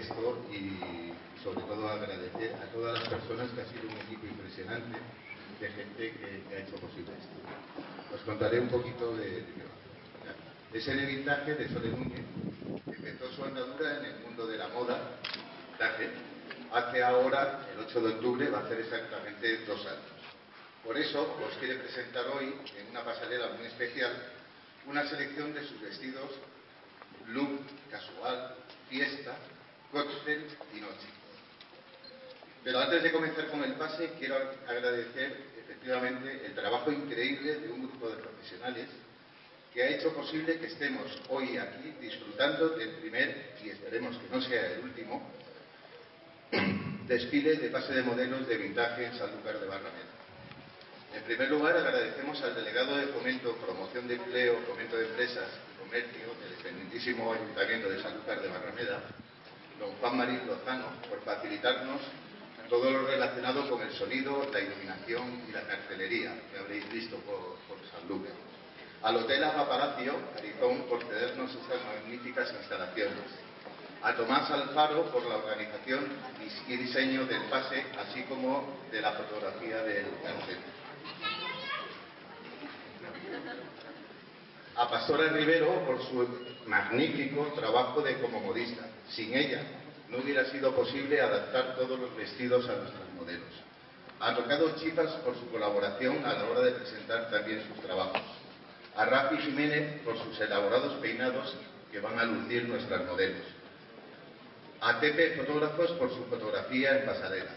esto y sobre todo agradecer a todas las personas que ha sido un equipo impresionante de gente que, ha hecho posible esto. Os contaré un poquito de, de va. Es el vintage de Sole Núñez, que empezó su andadura en el mundo de la moda, hace ahora, el 8 de octubre, va a ser exactamente dos años. Por eso os quiere presentar hoy, en una pasarela muy especial, una selección de sus vestidos look, casual, fiesta, cóctel y noche. Pero antes de comenzar con el pase, quiero agradecer efectivamente el trabajo increíble de un grupo de profesionales que ha hecho posible que estemos hoy aquí disfrutando del primer, y esperemos que no sea el último, desfile de pase de modelos de vintage en Sanlúcar de Barrameda. En primer lugar, agradecemos al delegado de Fomento, Promoción de Empleo, Fomento de Empresas y Comercio del dependentísimo Ayuntamiento de Sanlúcar de Barrameda, don Juan Marín Lozano, por facilitarnos todo lo relacionado con el sonido, la iluminación y la cartelería que habréis visto por, por Sanlúcar. Al Hotel Agua Palacio, Arizón, por cedernos estas magníficas instalaciones. A Tomás Alfaro por la organización y diseño del pase, así como de la fotografía del cartel. A Pastora Rivero por su magnífico trabajo de como modista. Sin ella no hubiera sido posible adaptar todos los vestidos a nuestros modelos. A Tocado Chifas por su colaboración a la hora de presentar también sus trabajos. A Rafi Jiménez por sus elaborados peinados que van a lucir nuestros modelos. A Tepe Fotógrafos por su fotografía en pasarela.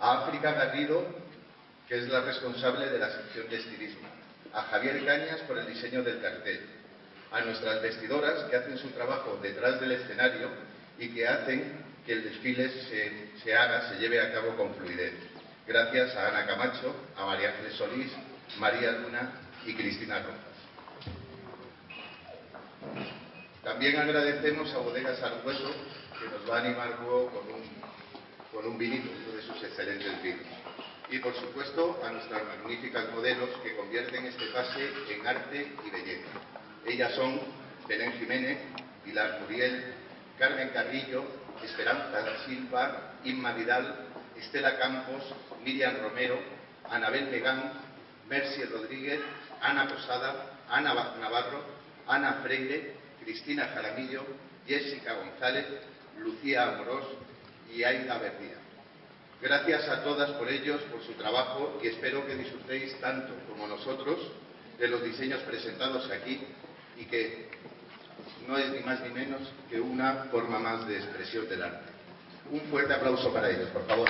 A África Garrido, que es la responsable de la sección de estilismo a Javier Cañas por el diseño del cartel, a nuestras vestidoras que hacen su trabajo detrás del escenario y que hacen que el desfile se, haga, se lleve a cabo con fluidez. Gracias a Ana Camacho, a María Ángeles Solís, María Luna y Cristina Rojas. También agradecemos a Bodegas Argueso, que nos va a animar luego con un, con un vinito, uno de sus excelentes vinos y por supuesto a nuestras magníficas modelos que convierten este pase en arte y belleza. Ellas son Belén Jiménez, Pilar Muriel, Carmen Carrillo, Esperanza Silva, Inma Vidal, Estela Campos, Miriam Romero, Anabel Megán, Mercy Rodríguez, Ana Posada, Ana Navarro, Ana Freire, Cristina Jaramillo, Jessica González, Lucía Amorós y Aida Verdía. Gracias a todas por ellos, por su trabajo y espero que disfrutéis tanto como nosotros de los diseños presentados aquí y que no es ni más ni menos que una forma más de expresión del arte. Un fuerte aplauso para ellos, por favor.